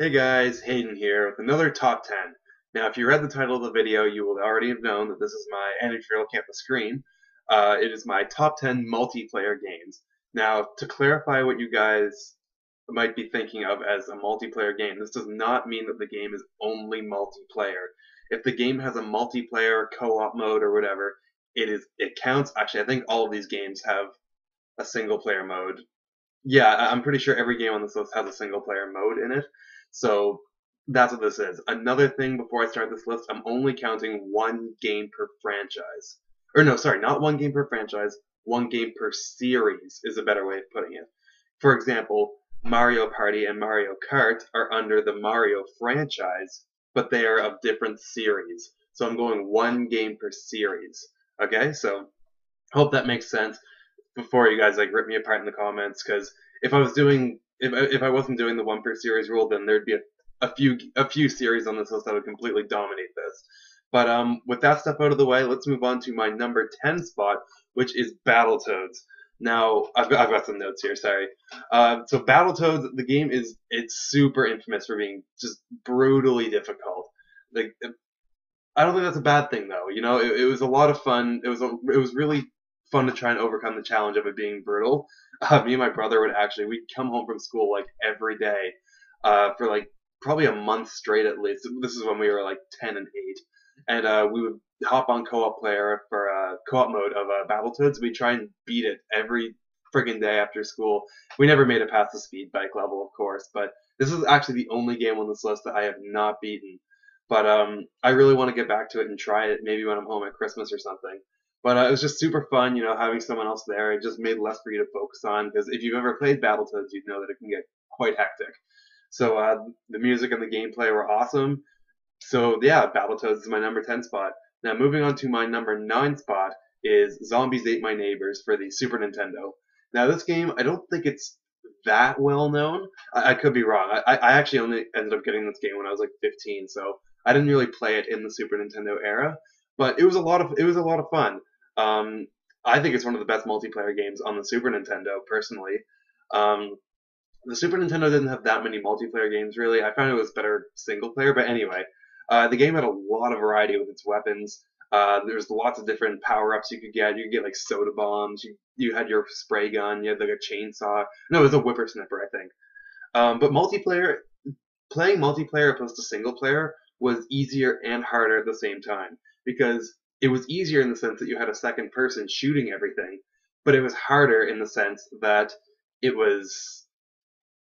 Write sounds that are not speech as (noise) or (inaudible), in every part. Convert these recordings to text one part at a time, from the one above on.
Hey guys, Hayden here with another top 10. Now if you read the title of the video, you will already have known that this is my, at the screen, uh, it is my top 10 multiplayer games. Now to clarify what you guys might be thinking of as a multiplayer game, this does not mean that the game is only multiplayer. If the game has a multiplayer co-op mode or whatever, it is it counts. Actually, I think all of these games have a single player mode. Yeah, I'm pretty sure every game on this list has a single player mode in it. So that's what this is. Another thing before I start this list, I'm only counting one game per franchise. Or no, sorry, not one game per franchise, one game per series is a better way of putting it. For example, Mario Party and Mario Kart are under the Mario franchise, but they are of different series. So I'm going one game per series. Okay, so hope that makes sense before you guys like rip me apart in the comments because if I was doing if if I wasn't doing the one per series rule, then there'd be a, a few a few series on this list that would completely dominate this. But um, with that stuff out of the way, let's move on to my number ten spot, which is Battletoads. Now I've, I've got some notes here. Sorry. Uh, so Battletoads, the game is it's super infamous for being just brutally difficult. Like I don't think that's a bad thing though. You know, it, it was a lot of fun. It was a, it was really fun to try and overcome the challenge of it being brutal. Uh, me and my brother would actually we'd come home from school like every day uh, for like probably a month straight at least. This is when we were like ten and eight, and uh, we would hop on co-op player for uh, co-op mode of uh, Battletoads. We'd try and beat it every friggin' day after school. We never made it past the speed bike level, of course, but this is actually the only game on this list that I have not beaten. But um, I really want to get back to it and try it maybe when I'm home at Christmas or something. But uh, it was just super fun, you know, having someone else there. It just made less for you to focus on because if you've ever played Battletoads, you'd know that it can get quite hectic. So uh, the music and the gameplay were awesome. So yeah, Battletoads is my number 10 spot. Now moving on to my number 9 spot is Zombies Ate My Neighbors for the Super Nintendo. Now this game, I don't think it's that well known. I, I could be wrong. I, I actually only ended up getting this game when I was like 15, so I didn't really play it in the Super Nintendo era. But it was a lot of it was a lot of fun. Um, I think it's one of the best multiplayer games on the Super Nintendo, personally. Um, the Super Nintendo didn't have that many multiplayer games, really. I found it was better single player, but anyway, uh, the game had a lot of variety with its weapons. Uh, there's lots of different power ups you could get. You could get like soda bombs. You you had your spray gun. You had like a chainsaw. No, it was a whippersnapper, I think. Um, but multiplayer, playing multiplayer opposed to single player was easier and harder at the same time because it was easier in the sense that you had a second person shooting everything, but it was harder in the sense that it was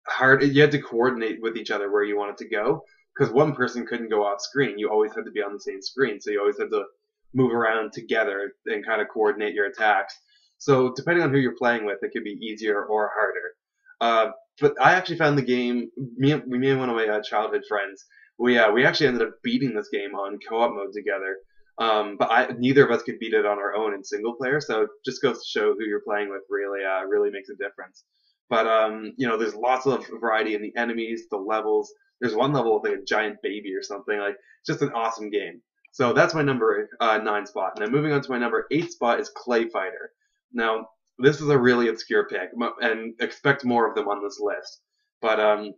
hard. You had to coordinate with each other where you wanted to go because one person couldn't go off screen. You always had to be on the same screen, so you always had to move around together and kind of coordinate your attacks. So depending on who you're playing with, it could be easier or harder. Uh, but I actually found the game. Me, me and one of my uh, childhood friends, we uh, we actually ended up beating this game on co-op mode together. Um, but I, neither of us could beat it on our own in single player, so it just goes to show who you're playing with really uh, really makes a difference. But um, you know, there's lots of variety in the enemies, the levels. There's one level with like a giant baby or something. Like just an awesome game. So that's my number uh, nine spot. Now moving on to my number eight spot is ClayFighter. Now this is a really obscure pick, and expect more of them on this list. But um,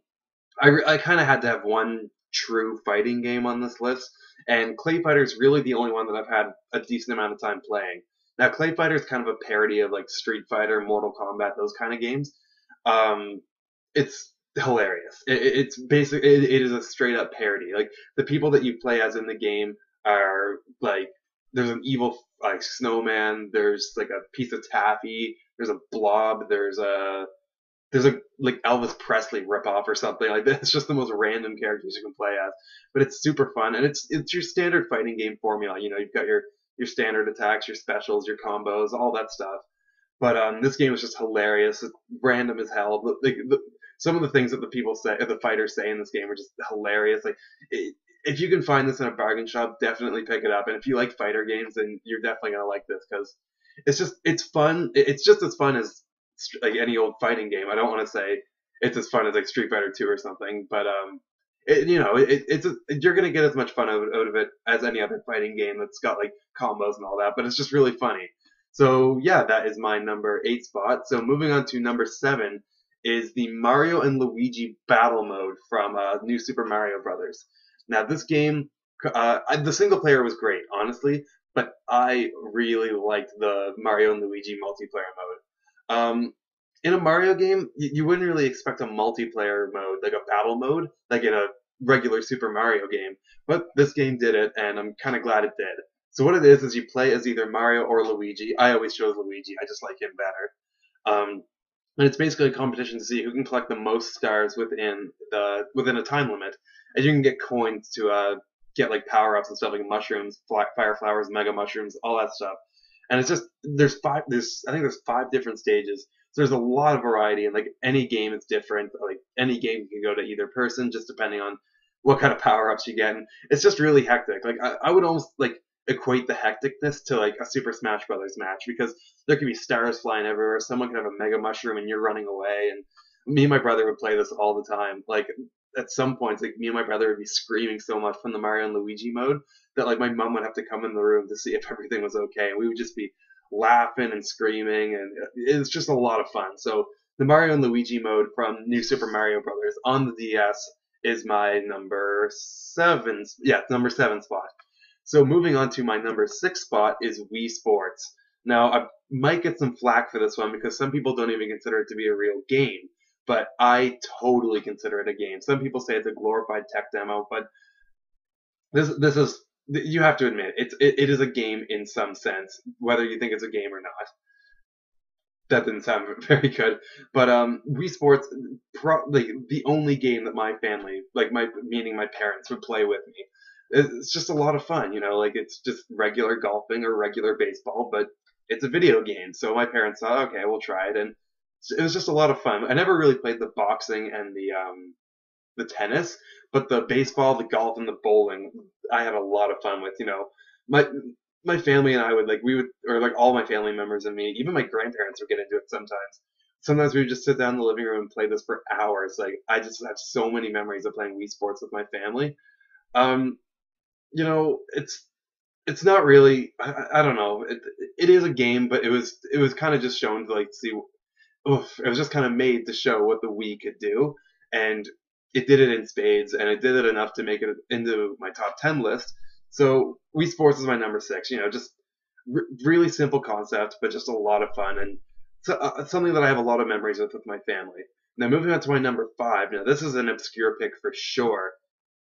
I, I kind of had to have one true fighting game on this list. And ClayFighter is really the only one that I've had a decent amount of time playing. Now, ClayFighter is kind of a parody of like Street Fighter, Mortal Kombat, those kind of games. Um, it's hilarious. It, it's basic. It, it is a straight up parody. Like the people that you play as in the game are like there's an evil like snowman. There's like a piece of taffy. There's a blob. There's a there's a like Elvis Presley ripoff or something like that. (laughs) It's just the most random characters you can play as, but it's super fun and it's it's your standard fighting game formula. You know, you've got your your standard attacks, your specials, your combos, all that stuff. But um, this game is just hilarious. It's random as hell. Like the, some of the things that the people say, the fighters say in this game, are just hilarious. Like it, if you can find this in a bargain shop, definitely pick it up. And if you like fighter games, then you're definitely gonna like this because it's just it's fun. It's just as fun as like any old fighting game. I don't want to say it's as fun as like Street Fighter 2 or something, but um, it, you know, it, it's a, you're gonna get as much fun out, out of it as any other fighting game that's got like combos and all that. But it's just really funny. So yeah, that is my number eight spot. So moving on to number seven is the Mario and Luigi battle mode from uh, New Super Mario Brothers. Now, this game, uh, the single player was great, honestly, but I really liked the Mario and Luigi multiplayer mode. Um, in a Mario game, you, you wouldn't really expect a multiplayer mode, like a battle mode, like in a regular Super Mario game. But this game did it, and I'm kind of glad it did. So what it is is you play as either Mario or Luigi. I always chose Luigi. I just like him better. Um, and it's basically a competition to see who can collect the most stars within the within a time limit. And you can get coins to uh, get like power ups and stuff like mushrooms, fire flowers, mega mushrooms, all that stuff. And it's just there's five there's I think there's five different stages. So there's a lot of variety and like any game it's different. Like any game can go to either person just depending on what kind of power ups you get. And it's just really hectic. Like I, I would almost like equate the hecticness to like a Super Smash Brothers match because there could be stars flying everywhere. Someone could have a mega mushroom and you're running away. And me and my brother would play this all the time. Like at some points, like me and my brother would be screaming so much from the Mario and Luigi mode that like my mom would have to come in the room to see if everything was okay. And we would just be laughing and screaming, and it's just a lot of fun. So the Mario and Luigi mode from New Super Mario Brothers on the DS is my number seven. Yeah, number seven spot. So moving on to my number six spot is Wii Sports. Now I might get some flack for this one because some people don't even consider it to be a real game, but I totally consider it a game. Some people say it's a glorified tech demo, but this this is you have to admit it's it, it is a game in some sense, whether you think it's a game or not. That didn't sound (laughs) very good, but um, Wii Sports, pro- like the only game that my family, like my meaning my parents, would play with me it's just a lot of fun, you know, like it's just regular golfing or regular baseball, but it's a video game. So my parents thought, okay, we'll try it, and it was just a lot of fun. I never really played the boxing and the um, the tennis, but the baseball, the golf, and the bowling, I had a lot of fun with. You know, my my family and I would like we would or like all my family members and me, even my grandparents would get into it sometimes. Sometimes we would just sit down in the living room and play this for hours. Like I just have so many memories of playing Wii Sports with my family. Um, you know, it's it's not really. I, I don't know. It, it is a game, but it was it was kind of just shown to like see. Oof, it was just kind of made to show what the Wii could do, and it did it in spades, and it did it enough to make it into my top ten list. So Wii Sports is my number six. You know, just r- really simple concept, but just a lot of fun, and so, uh, something that I have a lot of memories with with my family. Now moving on to my number five. Now this is an obscure pick for sure.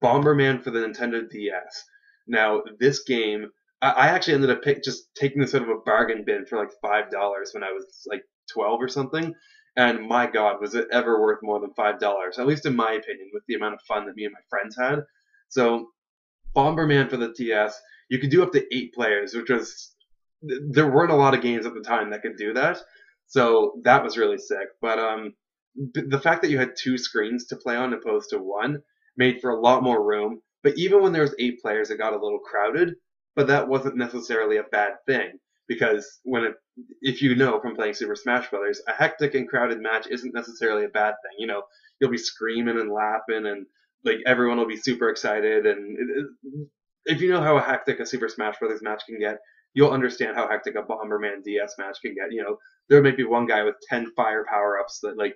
Bomberman for the Nintendo DS. Now, this game, I, actually ended up pick, just taking this out of a bargain bin for like five dollars when I was like twelve or something. And my God, was it ever worth more than five dollars? At least in my opinion, with the amount of fun that me and my friends had. So, Bomberman for the DS, you could do up to eight players, which was there weren't a lot of games at the time that could do that. So that was really sick. But um, the fact that you had two screens to play on opposed to one made for a lot more room. But even when there was eight players, it got a little crowded. But that wasn't necessarily a bad thing because when it, if you know from playing Super Smash Brothers, a hectic and crowded match isn't necessarily a bad thing. You know, you'll be screaming and laughing, and like everyone will be super excited. And it, it, if you know how hectic a Super Smash Brothers match can get, you'll understand how hectic a Bomberman DS match can get. You know, there may be one guy with ten fire power ups that like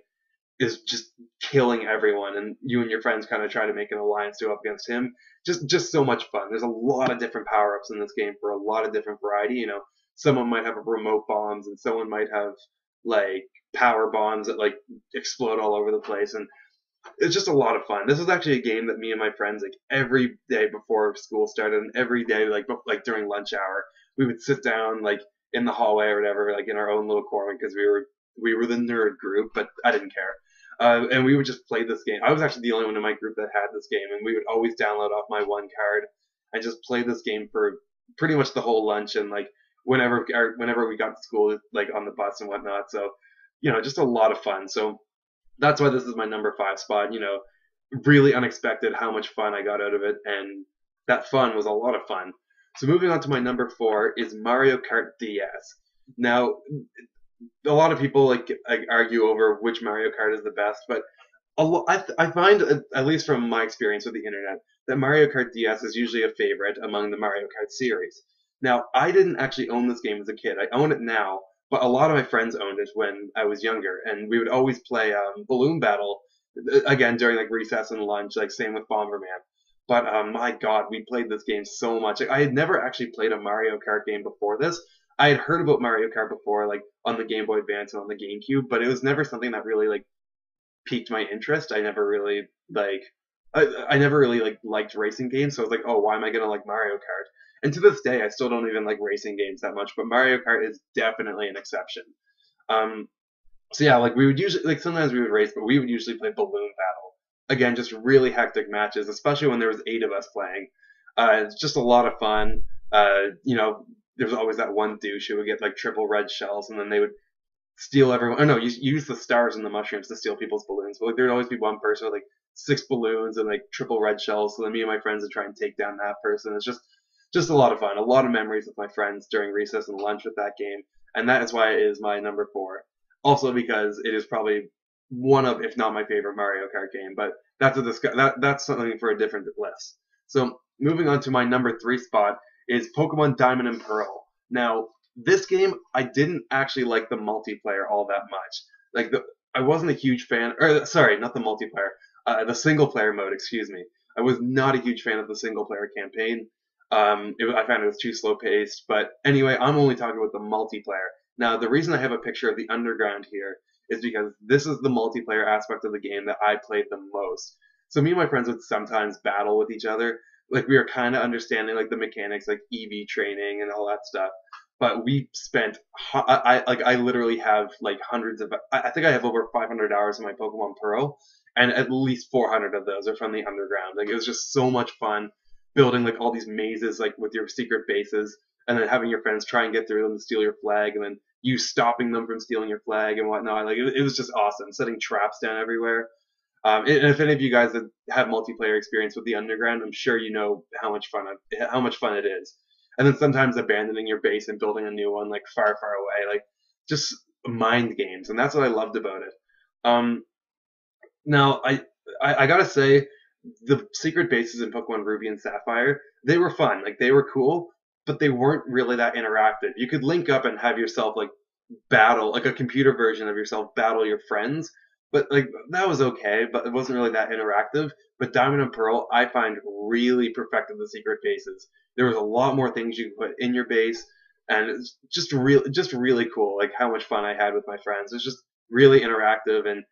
is just killing everyone, and you and your friends kind of try to make an alliance to go up against him. Just just so much fun. There's a lot of different power ups in this game for a lot of different variety. You know, someone might have remote bombs, and someone might have like power bombs that like explode all over the place, and it's just a lot of fun. This is actually a game that me and my friends like every day before school started, and every day like like during lunch hour, we would sit down like in the hallway or whatever, like in our own little corner because we were we were the nerd group, but I didn't care. Uh, and we would just play this game. I was actually the only one in my group that had this game, and we would always download off my one card and just play this game for pretty much the whole lunch and like whenever whenever we got to school, like on the bus and whatnot. So, you know, just a lot of fun. So that's why this is my number five spot. You know, really unexpected how much fun I got out of it, and that fun was a lot of fun. So moving on to my number four is Mario Kart DS. Now, a lot of people like, argue over which Mario Kart is the best, but lo- I, th- I find, at least from my experience with the internet, that Mario Kart DS is usually a favorite among the Mario Kart series. Now, I didn't actually own this game as a kid. I own it now, but a lot of my friends owned it when I was younger, and we would always play um, Balloon Battle again during like recess and lunch, like same with Bomberman. But um, my God, we played this game so much. Like, I had never actually played a Mario Kart game before this. I had heard about Mario Kart before, like on the Game Boy Advance and on the GameCube, but it was never something that really like piqued my interest. I never really like I, I never really like liked racing games, so I was like, oh, why am I gonna like Mario Kart? And to this day, I still don't even like racing games that much, but Mario Kart is definitely an exception. Um, so yeah, like we would usually like sometimes we would race, but we would usually play balloon battle. Again, just really hectic matches, especially when there was eight of us playing. Uh, it's just a lot of fun. Uh, you know, there's always that one douche who would get like triple red shells, and then they would steal everyone. Oh no, you use the stars and the mushrooms to steal people's balloons. But like there'd always be one person with like six balloons and like triple red shells. So then me and my friends would try and take down that person. It's just just a lot of fun. A lot of memories with my friends during recess and lunch with that game, and that is why it is my number four. Also because it is probably one of, if not my favorite Mario Kart game. But that's a discuss- that that's something for a different list. So moving on to my number three spot is Pokemon Diamond and Pearl. Now this game I didn't actually like the multiplayer all that much. Like the I wasn't a huge fan, or sorry, not the multiplayer, uh, the single player mode. Excuse me. I was not a huge fan of the single player campaign. Um, it, I found it was too slow paced. But anyway, I'm only talking about the multiplayer. Now, the reason I have a picture of the underground here is because this is the multiplayer aspect of the game that I played the most. So me and my friends would sometimes battle with each other. Like we were kind of understanding like the mechanics, like EV training and all that stuff. But we spent, I, I like I literally have like hundreds of, I think I have over 500 hours in my Pokemon Pearl, and at least 400 of those are from the underground. Like it was just so much fun building like all these mazes like with your secret bases and then having your friends try and get through them to steal your flag and then you stopping them from stealing your flag and whatnot like it, it was just awesome setting traps down everywhere. Um, and if any of you guys have multiplayer experience with the underground i'm sure you know how much fun how much fun it is. And then sometimes abandoning your base and building a new one like far far away like just mind games and that's what i loved about it. Um, now I, I i gotta say the secret bases in Pokemon Ruby and Sapphire, they were fun. Like they were cool, but they weren't really that interactive. You could link up and have yourself like battle, like a computer version of yourself battle your friends, but like that was okay, but it wasn't really that interactive. But Diamond and Pearl, I find really perfected the secret bases. There was a lot more things you could put in your base, and it's just really, just really cool. Like how much fun I had with my friends. It's just really interactive and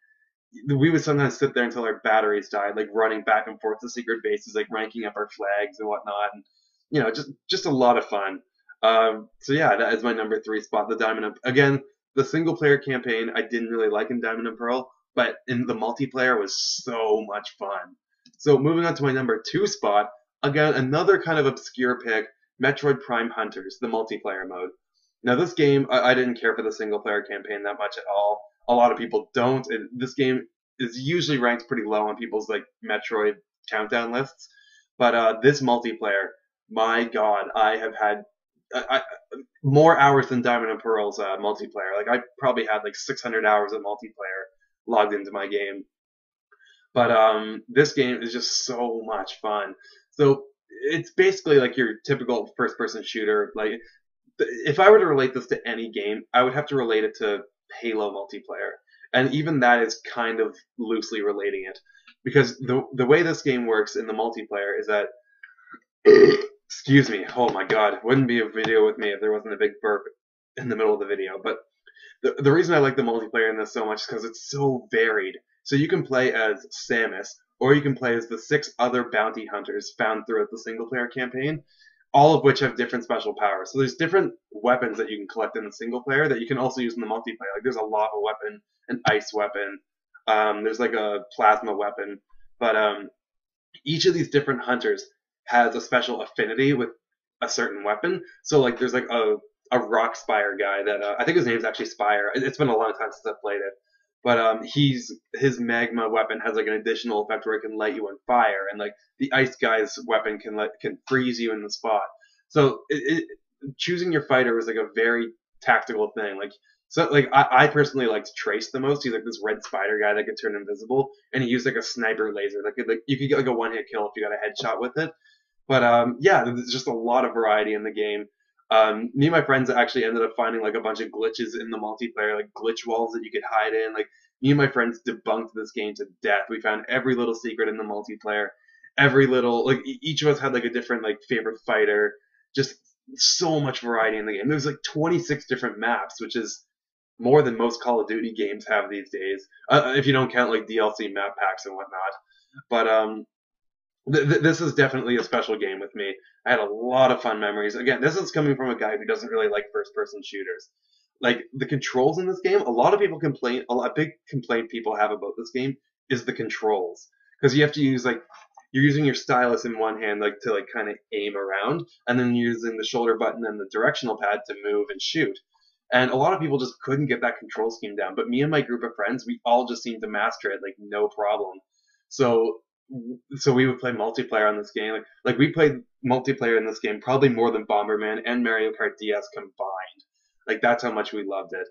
we would sometimes sit there until our batteries died, like running back and forth to secret bases, like ranking up our flags and whatnot, and you know, just just a lot of fun. Um, so yeah, that is my number three spot, the Diamond and again the single player campaign I didn't really like in Diamond and Pearl, but in the multiplayer was so much fun. So moving on to my number two spot, again another kind of obscure pick, Metroid Prime Hunters, the multiplayer mode. Now this game I, I didn't care for the single player campaign that much at all a lot of people don't. And this game is usually ranked pretty low on people's like Metroid countdown lists. But uh, this multiplayer, my God, I have had I, I, more hours than Diamond and Pearl's uh, multiplayer. Like I probably had like 600 hours of multiplayer logged into my game. But um, this game is just so much fun. So it's basically like your typical first-person shooter. Like if I were to relate this to any game, I would have to relate it to Halo multiplayer, and even that is kind of loosely relating it. Because the the way this game works in the multiplayer is that (coughs) excuse me oh my god wouldn't be a video with me if there wasn't a big burp in the middle of the video. But the, the reason I like the multiplayer in this so much is because it's so varied. So you can play as Samus or you can play as the six other bounty hunters found throughout the single player campaign all of which have different special powers. So there's different weapons that you can collect in the single player that you can also use in the multiplayer. Like there's a lava weapon, an ice weapon, um, there's like a plasma weapon, but um, each of these different hunters has a special affinity with a certain weapon. So like there's like a a rock spire guy that uh, I think his name's actually Spire. It's been a long time since I've played it. But um, he's his magma weapon has like an additional effect where it can light you on fire, and like the ice guy's weapon can let can freeze you in the spot. So it, it, choosing your fighter is like a very tactical thing. Like so, like I, I personally liked Trace the most. He's like this red spider guy that could turn invisible, and he used like a sniper laser could like you could get like a one hit kill if you got a headshot with it. But um, yeah, there's just a lot of variety in the game. Um, me and my friends actually ended up finding like a bunch of glitches in the multiplayer, like glitch walls that you could hide in. Like me and my friends debunked this game to death. We found every little secret in the multiplayer, every little like each of us had like a different like favorite fighter. Just so much variety in the game. There's like 26 different maps, which is more than most Call of Duty games have these days, uh, if you don't count like DLC map packs and whatnot. But um, th- th- this is definitely a special game with me. I had a lot of fun memories. Again, this is coming from a guy who doesn't really like first-person shooters. Like the controls in this game, a lot of people complain. A lot, big complaint people have about this game is the controls because you have to use like you're using your stylus in one hand like to like kind of aim around and then using the shoulder button and the directional pad to move and shoot and a lot of people just couldn't get that control scheme down. But me and my group of friends, we all just seemed to master it like no problem. So so we would play multiplayer on this game. Like, like we played multiplayer in this game probably more than Bomberman and Mario Kart DS combined. Like that's how much we loved it.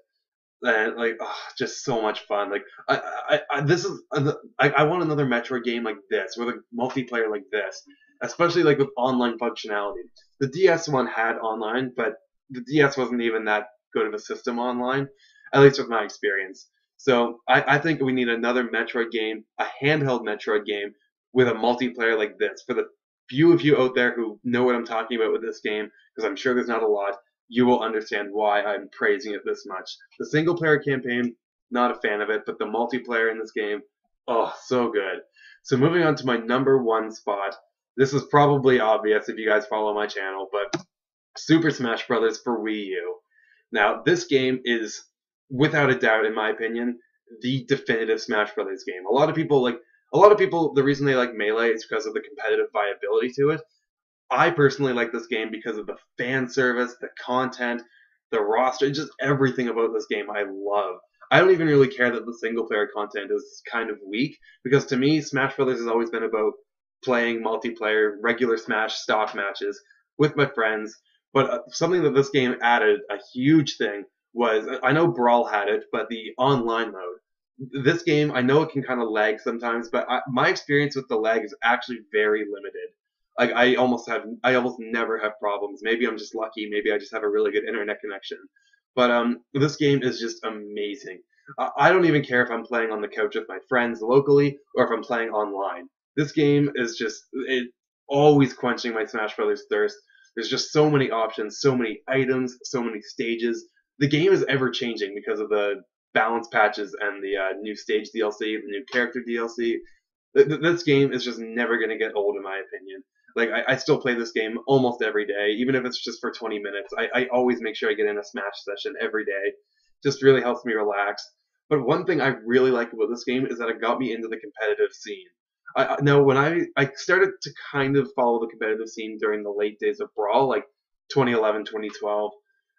And like, oh, just so much fun. Like, I, I, I this is, uh, I, I want another Metroid game like this with a multiplayer like this, especially like with online functionality. The DS one had online, but the DS wasn't even that good of a system online, at least with my experience. So I, I think we need another Metroid game, a handheld Metroid game with a multiplayer like this. For the few of you out there who know what I'm talking about with this game, because I'm sure there's not a lot, you will understand why I'm praising it this much. The single player campaign, not a fan of it, but the multiplayer in this game, oh, so good. So moving on to my number one spot. This is probably obvious if you guys follow my channel, but Super Smash Bros. for Wii U. Now, this game is, without a doubt, in my opinion, the definitive Smash Brothers game. A lot of people like a lot of people the reason they like Melee is because of the competitive viability to it. I personally like this game because of the fan service, the content, the roster, just everything about this game I love. I don't even really care that the single player content is kind of weak because to me Smash Brothers has always been about playing multiplayer, regular Smash stock matches with my friends but uh, something that this game added, a huge thing, was I know Brawl had it, but the online mode. This game, I know it can kind of lag sometimes, but I, my experience with the lag is actually very limited. Like I almost have, I almost never have problems. Maybe I'm just lucky. Maybe I just have a really good internet connection. But um, this game is just amazing. I don't even care if I'm playing on the couch with my friends locally or if I'm playing online. This game is just it always quenching my Smash Brothers thirst. There's just so many options, so many items, so many stages. The game is ever changing because of the balance patches and the uh, new stage DLC, the new character DLC. This game is just never going to get old, in my opinion. Like I, I, still play this game almost every day, even if it's just for 20 minutes. I, I always make sure I get in a Smash session every day. Just really helps me relax. But one thing I really like about this game is that it got me into the competitive scene. I, now when I I started to kind of follow the competitive scene during the late days of Brawl, like 2011, 2012,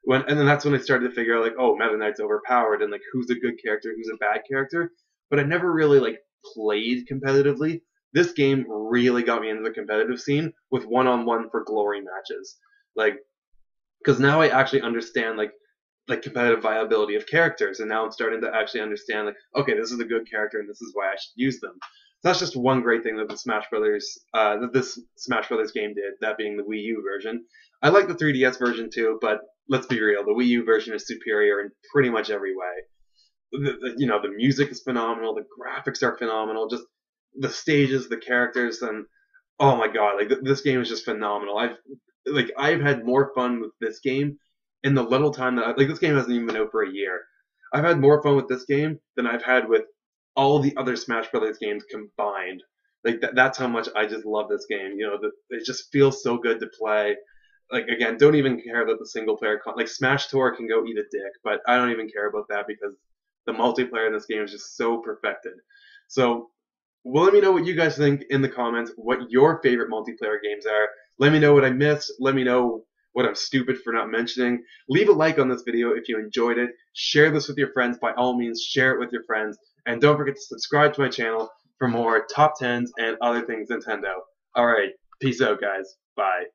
when and then that's when I started to figure out like, oh, Meta Knight's overpowered and like who's a good character, who's a bad character. But I never really like played competitively. This game really got me into the competitive scene with one-on-one for glory matches, like because now I actually understand like like competitive viability of characters, and now I'm starting to actually understand like, okay, this is a good character and this is why I should use them that's just one great thing that the Smash Brothers, uh, that this Smash Brothers game did. That being the Wii U version. I like the 3DS version too, but let's be real, the Wii U version is superior in pretty much every way. The, the, you know, the music is phenomenal, the graphics are phenomenal, just the stages, the characters, and oh my god, like th- this game is just phenomenal. I've like I've had more fun with this game in the little time that I, like this game hasn't even been out for a year. I've had more fun with this game than I've had with all the other Smash Brothers games combined. Like th- that's how much I just love this game. You know, the, it just feels so good to play. Like again, don't even care that the single player con- like Smash Tour can go eat a dick, but I don't even care about that because the multiplayer in this game is just so perfected. So, well, let me know what you guys think in the comments. What your favorite multiplayer games are. Let me know what I missed. Let me know what I'm stupid for not mentioning. Leave a like on this video if you enjoyed it. Share this with your friends. By all means, share it with your friends. And don't forget to subscribe to my channel for more top 10s and other things Nintendo. Alright, peace out guys. Bye.